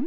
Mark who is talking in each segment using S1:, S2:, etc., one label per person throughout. S1: Woo!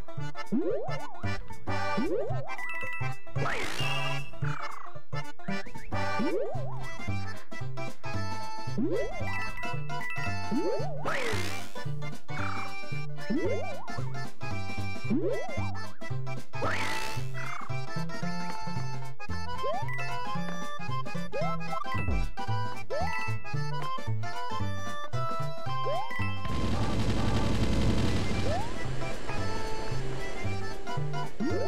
S2: Woo! Wait!